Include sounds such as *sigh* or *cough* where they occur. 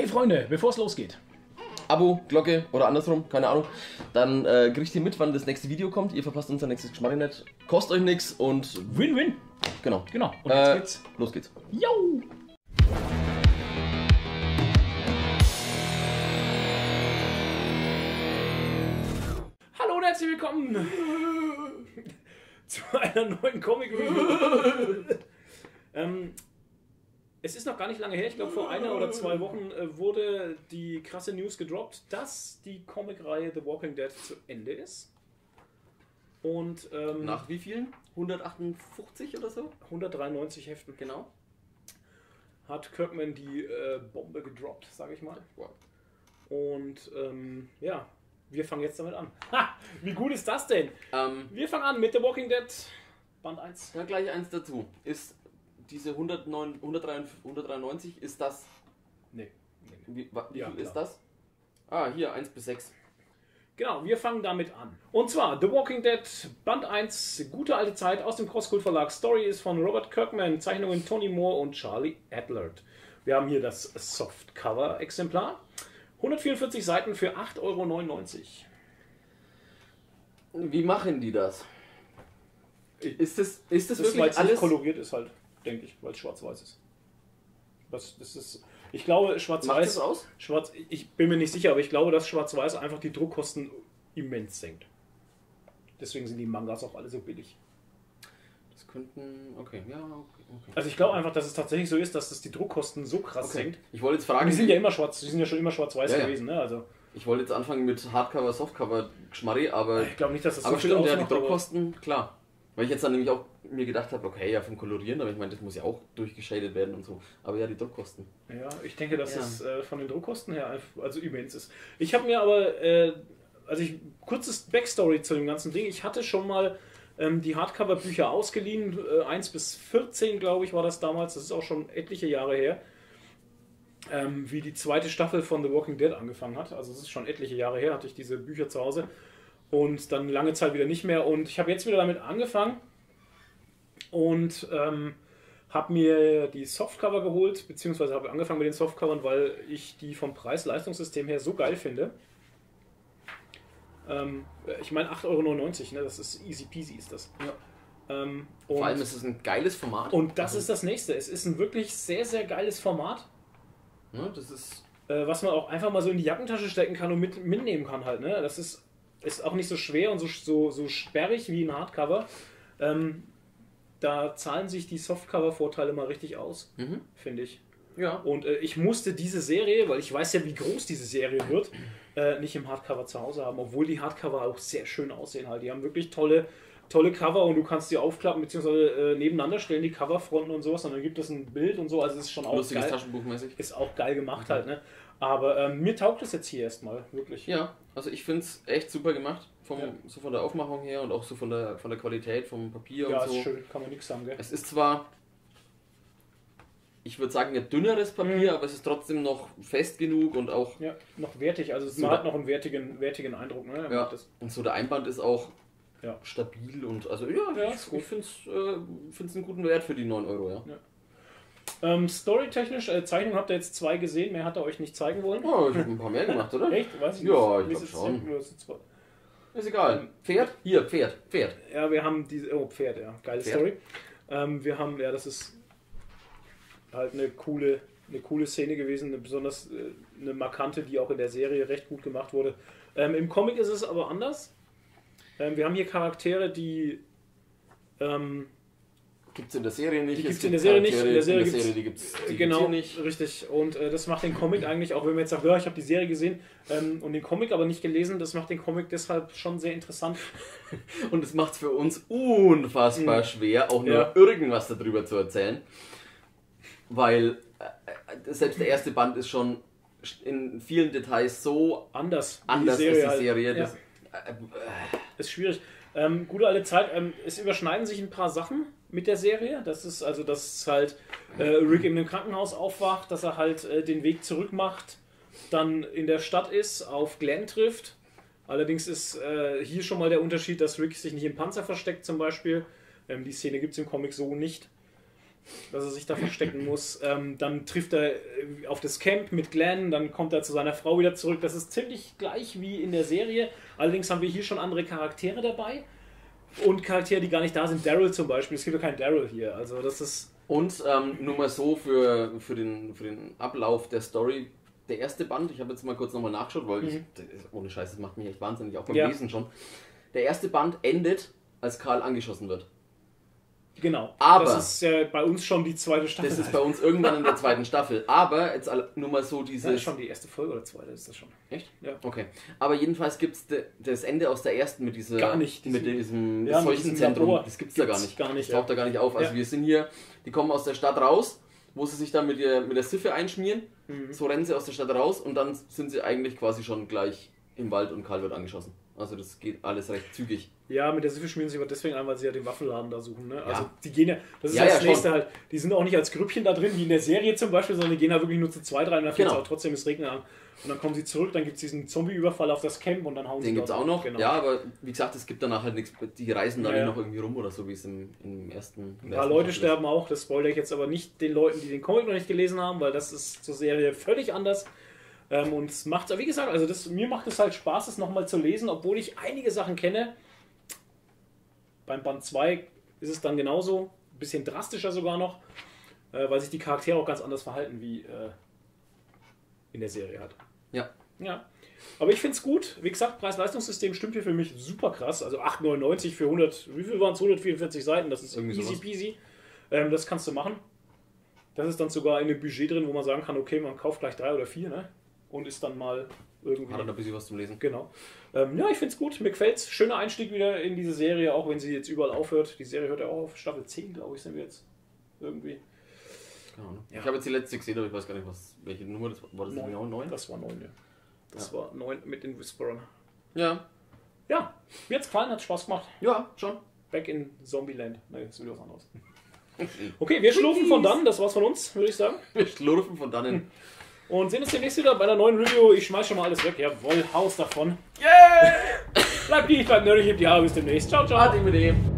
Hey Freunde, bevor es losgeht. Abo, Glocke oder andersrum, keine Ahnung. Dann äh, kriegt ihr mit, wann das nächste Video kommt. Ihr verpasst unser nächstes Geschmack nicht. Kostet euch nichts und Win-win. genau. Genau. Und jetzt Äh, geht's. Los geht's. Yo! Hallo und herzlich willkommen *laughs* zu einer neuen Comic Review. *laughs* ähm, es ist noch gar nicht lange her, ich glaube vor einer oder zwei Wochen äh, wurde die krasse News gedroppt, dass die Comicreihe The Walking Dead zu Ende ist. Und ähm, Nach wie vielen? 158 oder so? 193 Heften Genau. hat Kirkman die äh, Bombe gedroppt, sage ich mal. Und ähm, ja, wir fangen jetzt damit an. Ha! Wie gut ist das denn? Ähm, Wir fangen an mit The Walking Dead Band 1. ja, gleich eins dazu. Ist diese 109, 193, 193, ist das. Nee. nee, nee. Wie, wie Ja, viel klar. ist das? Ah, hier, 1 bis 6. Genau, wir fangen damit an. Und zwar The Walking Dead Band 1, gute alte Zeit aus dem Crosskult Verlag. Story ist von Robert Kirkman, Zeichnungen Tony Moore und Charlie Adlert. Wir haben hier das Softcover-Exemplar. 144 Seiten für 8,99 Euro. Wie machen die das? Ist das, ist das, Das wirklich alles? koloriert ist halt, denke ich, weil es schwarz-weiß ist. Das, das ist. Ich glaube, schwarz-weiß. aus? Schwarz, ich bin mir nicht sicher, aber ich glaube, dass schwarz-weiß einfach die Druckkosten immens senkt. Deswegen sind die Mangas auch alle so billig. Das könnten. Okay, ja, okay. okay. Also ich glaube einfach, dass es tatsächlich so ist, dass das die Druckkosten so krass okay. senkt. Ich wollte jetzt Aber fragen, die sind ja immer schwarz, die sind ja schon immer schwarz-weiß Ja, ja. gewesen, ne? Also ich wollte jetzt anfangen mit Hardcover, Softcover, Geschmarri, aber. ich glaube nicht, dass das aber so viel stimmt, ja, die aber- Druckkosten, klar. Weil ich jetzt dann nämlich auch mir gedacht habe, okay, ja, vom Kolorieren, aber ich meine, das muss ja auch durchgeschadet werden und so. Aber ja, die Druckkosten. Ja, ich denke, dass Ja. es äh, von den Druckkosten her also immens ist. Ich habe mir aber, äh, also ich, kurzes Backstory zu dem ganzen Ding. Ich hatte schon mal ähm, die Hardcover-Bücher ausgeliehen, äh, 1 bis 14, glaube ich, war das damals. Das ist auch schon etliche Jahre her. Ähm, wie die zweite Staffel von The Walking Dead angefangen hat. Also es ist schon etliche Jahre her, hatte ich diese Bücher zu Hause. Und dann lange Zeit wieder nicht mehr. Und ich habe jetzt wieder damit angefangen. Und ähm, habe mir die Softcover geholt, beziehungsweise habe angefangen mit den Softcovern, weil ich die vom Preis-Leistungssystem her so geil finde. Ähm, ich meine 8,99 Euro, ne? das ist easy peasy ist das. Ja. Ähm, Vor allem ist es ein geiles Format. und das Also, ist das nächste. Es ist ein wirklich sehr, sehr geiles Format, Ne, das ist. äh, was man auch einfach mal so in die Jackentasche stecken kann und mit, mitnehmen kann halt. Ne? Das ist, ist auch nicht so schwer und so, so, so sperrig wie ein Hardcover. Ähm, da zahlen sich die Softcover-Vorteile mal richtig aus, Mhm. finde ich. Ja. Und äh, ich musste diese Serie, weil ich weiß ja, wie groß diese Serie wird, äh, nicht im Hardcover zu Hause haben, obwohl die Hardcover auch sehr schön aussehen halt. Die haben wirklich tolle, tolle Cover und du kannst die aufklappen bzw. Äh, nebeneinander stellen, die Coverfronten und sowas und dann gibt es ein Bild und so, also es ist schon auch Lustiges geil. Taschenbuchmäßig. Ist auch geil gemacht halt, ne? Aber ähm, mir taugt es jetzt hier erstmal, wirklich. Ja, also ich finde es echt super gemacht. Vom, Ja. So von der Aufmachung her und auch so von der, von der Qualität, vom Papier Ja, und so. ist schön, kann man nichts sagen, gell? Es ist zwar, ich würde sagen, ein dünneres Papier, Mhm. aber es ist trotzdem noch fest genug und auch, Ja, noch wertig, also So man hat noch einen wertigen, wertigen Eindruck, ne? ja, Das, und so der Einband ist auch Ja. stabil und also ja, Ja, ich, ich finde es äh, find's einen guten Wert für die 9 Euro, ja. Ähm, Storytechnisch, äh, Zeichnung habt ihr jetzt zwei gesehen, mehr hat er euch nicht zeigen wollen. Oh, ich habe ein paar mehr gemacht, oder? *laughs* Echt? Weiß ich Ja, ich Wie ist glaub es- schon. ist egal. Pferd? Hier, Pferd, Pferd. Ja, wir haben diese. Oh, Pferd, ja. Geile Pferd. Story. Ähm, wir haben, ja, das ist halt eine coole, eine coole Szene gewesen, eine besonders äh, eine markante, die auch in der Serie recht gut gemacht wurde. Ähm, Im Comic ist es aber anders. Ähm, wir haben hier Charaktere, die. Ähm, Gibt es in der Serie nicht. Die es gibt's in gibt der Serie nicht, in der Serie in der gibt's- Serie, die gibt's, die genau, gibt's nicht. richtig. Und äh, das macht den Comic eigentlich, auch wenn man jetzt sagt, ja, ich habe die Serie gesehen ähm, und den Comic aber nicht gelesen, das macht den Comic deshalb schon sehr interessant. *laughs* Und es macht es für uns unfassbar schwer, auch nur Ja. irgendwas darüber zu erzählen. Weil äh, selbst der erste Band ist schon in vielen Details so Anders. anders als die halt. Serie. Ja. Das, äh, äh, Ist schwierig. Ähm, gute alte Zeit. Ähm, es überschneiden sich ein paar Sachen mit der Serie. Das ist also, dass halt äh, Rick in einem Krankenhaus aufwacht, dass er halt äh, den Weg zurück macht, dann in der Stadt ist, auf Glenn trifft. Allerdings ist äh, hier schon mal der Unterschied, dass Rick sich nicht im Panzer versteckt zum Beispiel. Ähm, die Szene gibt es im Comic so nicht. dass er sich da verstecken muss. Ähm, dann trifft er äh, auf das Camp mit Glenn, dann kommt er zu seiner Frau wieder zurück. Das ist ziemlich gleich wie in der Serie. Allerdings haben wir hier schon andere Charaktere dabei. Und Charaktere, die gar nicht da sind. Daryl zum Beispiel. Es gibt ja keinen Daryl hier. Also das ist. Und ähm, nur mal so für, für, den, für den Ablauf der Story. Der erste Band, ich habe jetzt mal kurz nochmal nachgeschaut, weil ich, das ist- ohne Scheiß, das macht mich echt wahnsinnig, auch beim Ja. Lesen schon. Der erste Band endet, als Karl angeschossen wird. Genau. Aber- Das ist ja bei uns schon die zweite Staffel. Das ist bei uns irgendwann in der *laughs* zweiten Staffel. Aber jetzt nur mal so das ist dieses. schon die erste Folge oder zweite ist das schon. Echt? Ja. Okay. Aber jedenfalls gibt es das Ende aus der ersten mit dieser. Gar nicht. Mit diesem Ja, Seuchenzentrum. Das gibt es da gar Gibt's nicht. gar nicht, Das taucht da gar nicht auf. Also Ja. wir sind hier, die kommen aus der Stadt raus, wo sie sich dann mit der, mit der Siffe einschmieren. Mhm. So rennen sie aus der Stadt raus und dann sind sie eigentlich quasi schon gleich im Wald und Karl wird angeschossen. Also das geht alles recht zügig. Ja, mit der Siffe schmieren sie aber deswegen ein, weil sie ja den Waffenladen da suchen. Ne? Also Ja. die gehen ja, das ist Ja, ja, das schon. nächste halt, die sind auch nicht als Grüppchen da drin, wie in der Serie zum Beispiel, sondern die gehen da wirklich nur zu zweit rein und dann fängt Genau. es auch trotzdem das Regnen an. Und dann kommen sie zurück, dann gibt es diesen Zombie-Überfall auf das Camp und dann hauen Den sie gibt es auch noch. Genau. Ja, aber wie gesagt, es gibt danach halt nichts. Die reisen da Ja, noch irgendwie rum oder so, wie es im, im ersten. Ein paar Leute sterben auch, das spoilere ich jetzt aber nicht den Leuten, die den Comic noch nicht gelesen haben, weil das ist zur Serie völlig anders. Ähm, und es macht, wie gesagt, also das, mir macht es halt Spaß, es nochmal zu lesen, obwohl ich einige Sachen kenne. Beim Band 2 ist es dann genauso, ein bisschen drastischer sogar noch, äh, weil sich die Charaktere auch ganz anders verhalten wie äh, in der Serie halt. Ja. Ja. Aber ich finde es gut. Wie gesagt, Preis-Leistungssystem stimmt hier für mich super krass. Also 8,99 für 100, wie viel waren es? 144 Seiten. Das ist Irgendwie easy sowas. peasy. Ähm, das kannst du machen. Das ist dann sogar in dem Budget drin, wo man sagen kann, okay, man kauft gleich drei oder vier, ne? Und ist dann mal irgendwie. Hat er noch ein bisschen was zum Lesen. Genau. Ähm, ja, ich finde es gut. Mir gefällt's. Schöner Einstieg wieder in diese Serie, auch wenn sie jetzt überall aufhört. Die Serie hört ja auch auf. Staffel 10, glaube ich, sind wir jetzt. Irgendwie. Keine Ahnung. Ja. Ich habe jetzt die letzte gesehen, aber ich weiß gar nicht, was, welche Nummer das war. War das Neun. genau neun? Das war 9, ja. Das Ja. war 9 mit den Whisperern. Ja. Ja, mir hat's gefallen, hat Spaß gemacht. Ja, schon. Back in Zombieland. Nee, das ist wieder was anderes. *laughs* Okay, wir schlurfen von dann. Das war's von uns, würde ich sagen. Wir schlurfen von dannen. *laughs* Und sehen uns demnächst wieder bei einer neuen Review. Ich schmeiß schon mal alles weg. Jawohl, Haus davon. Yeah! bleibt lieb, bleibt nerdig, hebt die Haare. Bis demnächst. Ciao, ciao. Ade mit dem.